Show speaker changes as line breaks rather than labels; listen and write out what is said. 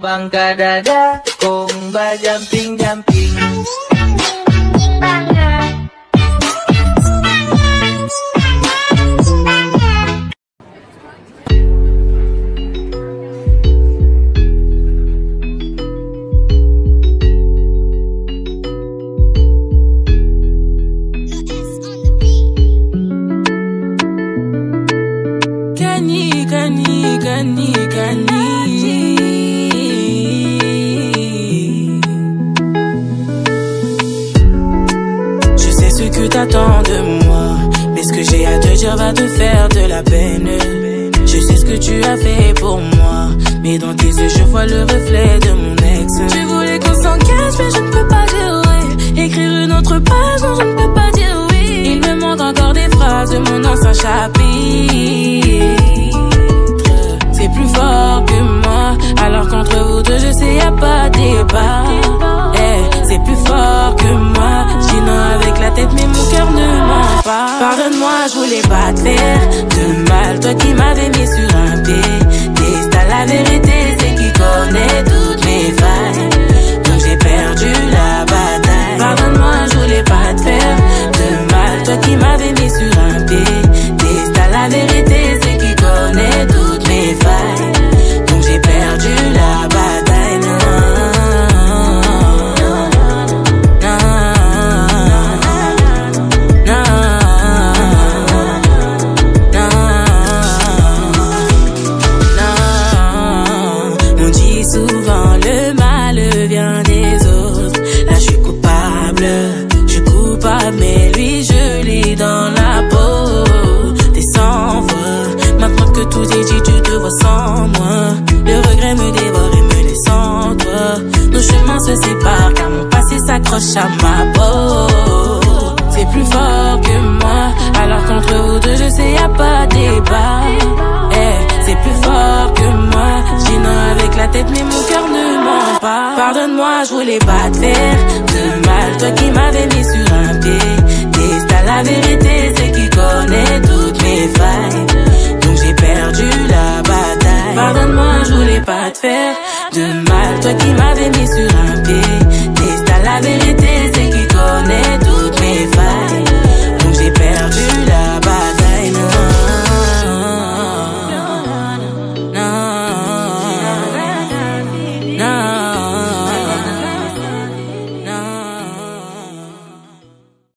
Bangka dada, komba
jamping jamping. Kani, kani, kani, kani. Mais ce que j'ai à te dire va te faire de la peine. Je sais ce que tu as fait pour moi, mais dans tes yeux je vois le reflet de mon ex. Tu voulais qu'on s'engage, mais je ne peux pas dire oui. Écrire une autre page, non je ne peux pas dire oui. Il me manque encore des phrases de mon ancien chapitre. Pardonne-moi, je voulais pas te faire de mal. Toi qui m'avais mis sur un piédestal, la vérité mon passé s'accroche à ma peau. C'est plus fort que moi, alors qu'entre vous deux, je sais, y a pas débat. Eh, c'est plus fort que moi. Non avec la tête, mais mon cœur ne ment pas. Pardonne-moi, je voulais pas te faire de mal. Toi qui m'avais mis sur un piédestal, la vérité, c'est qui connaît toutes mes failles. Donc j'ai perdu la bataille. Pardonne-moi, je voulais pas te faire de mal. Toi qui m'avais mis sur